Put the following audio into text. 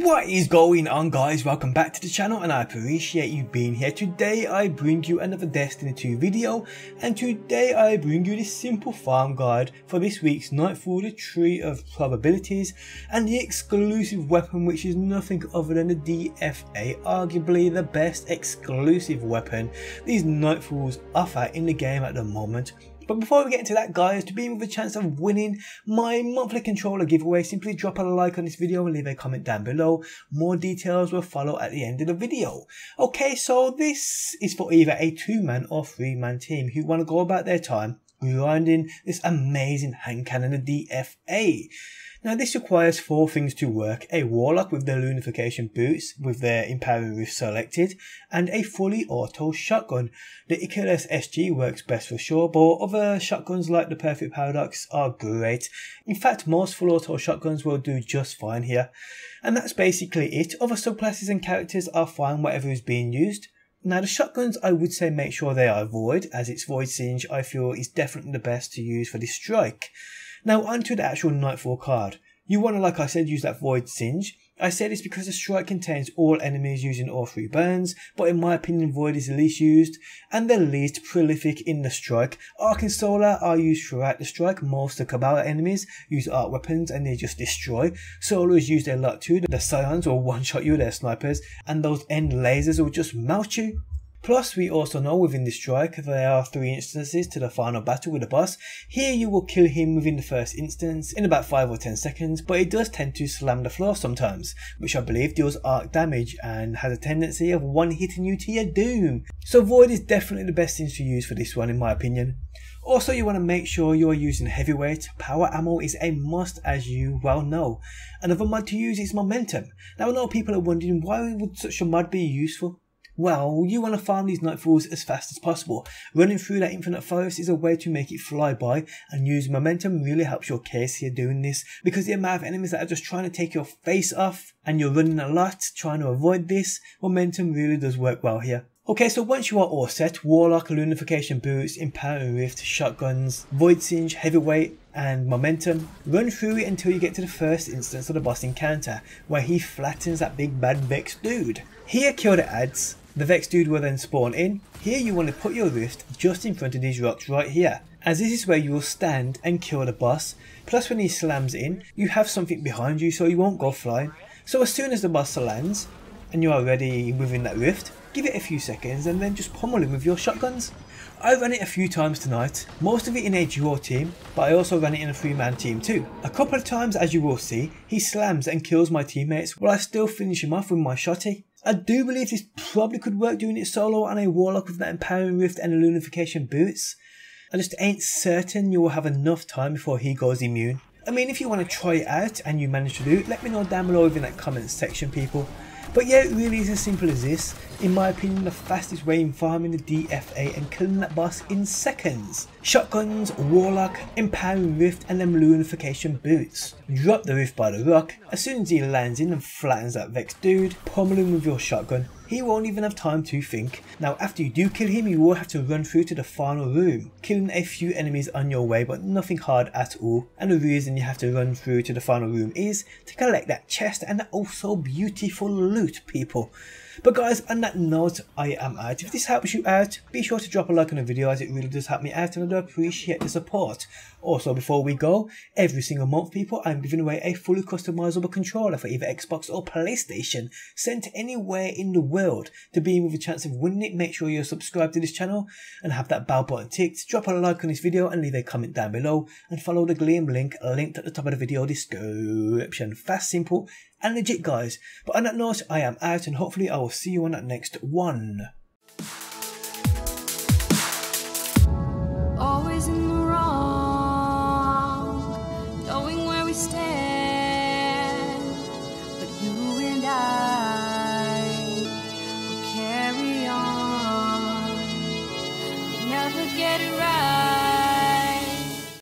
What is going on guys, welcome back to the channel and I appreciate you being here. Today I bring you another Destiny 2 video and today I bring you this simple farm guide for this week's Nightfall the Tree of Probabilities and the exclusive weapon which is nothing other than the DFA, arguably the best exclusive weapon these Nightfalls offer in the game at the moment. But before we get into that guys, to be with a chance of winning my monthly controller giveaway, simply drop a like on this video and leave a comment down below. More details will follow at the end of the video. Okay, so this is for either a two-man or three-man team who want to go about their time grinding this amazing hand cannon, the DFA. Now this requires four things to work, a Warlock with their Lunafaction boots with their Empowering Rift selected, and a fully auto shotgun. The IKELOS SG works best for sure, but other shotguns like the Perfect Paradox are great. In fact, most full auto shotguns will do just fine here. And that's basically it. Other subclasses and characters are fine whatever is being used. Now the shotguns I would say make sure they are void as its void singe I feel is definitely the best to use for this strike. Now onto the actual Nightfall card. You want to, like I said, use that Void Singe. I say this because the strike contains all enemies using all three burns, but in my opinion Void is the least used and the least prolific in the strike. Arc and Solar are used throughout the strike, most of the enemies use arc weapons and they just destroy. Solar is used a lot too, the Scions will one shot you with their snipers and those end lasers will just melt you. Plus, we also know within this strike there are three instances to the final battle with the boss. Here you will kill him within the first instance in about 5 or 10 seconds, but it does tend to slam the floor sometimes, which I believe deals arc damage and has a tendency of one hitting you to your doom. So Void is definitely the best thing to use for this one in my opinion. Also, you want to make sure you are using heavyweight. Power ammo is a must as you well know. Another mod to use is momentum. Now a lot of people are wondering why would such a mod be useful? Well, you want to farm these nightfalls as fast as possible. Running through that infinite forest is a way to make it fly by and use momentum really helps your case here doing this because the amount of enemies that are just trying to take your face off and you're running a lot trying to avoid this, momentum really does work well here. Okay, so once you are all set, Warlock, Lunafaction Boots, Empowering Rift, Shotguns, Void Singe, Heavyweight, and Momentum, run through it until you get to the first instance of the boss encounter, where he flattens that big bad Vex dude. Here kill the ads, the Vex dude will then spawn in. Here you want to put your rift just in front of these rocks right here, as this is where you will stand and kill the boss. Plus when he slams in, you have something behind you so you won't go flying. So as soon as the boss lands, and you are ready within that rift, give it a few seconds and then just pummel him with your shotguns. I ran it a few times tonight, most of it in a duo team, but I also ran it in a three man team too. A couple of times as you will see, he slams and kills my teammates while I still finish him off with my shotty. I do believe this probably could work doing it solo on a Warlock with that Empowering Rift and Lunafaction boots. I just ain't certain you will have enough time before he goes immune. I mean, if you want to try it out and you manage to do it, let me know down below in that comments section, people. But yeah, it really is as simple as this. In my opinion, the fastest way in farming the DFA and killing that boss in seconds. Shotguns, Warlock, Empowering Rift and then Lunafaction Boots. Drop the Rift by the rock, as soon as he lands in and flattens that Vex dude, pummel him with your shotgun. He won't even have time to think. Now after you do kill him you will have to run through to the final room, killing a few enemies on your way but nothing hard at all. And the reason you have to run through to the final room is to collect that chest and that also beautiful loot people. But guys, on that note, I am out. If this helps you out, be sure to drop a like on the video as it really does help me out and I do appreciate the support. Also, before we go, every single month, people, I'm giving away a fully customizable controller for either Xbox or PlayStation, sent anywhere in the world. To be in with a chance of winning it, make sure you're subscribed to this channel and have that bell button ticked. Drop a like on this video and leave a comment down below and follow the Gleam link linked at the top of the video description. Fast, simple, and legit guys. But on that note, I am out and hopefully I will see you on that next one.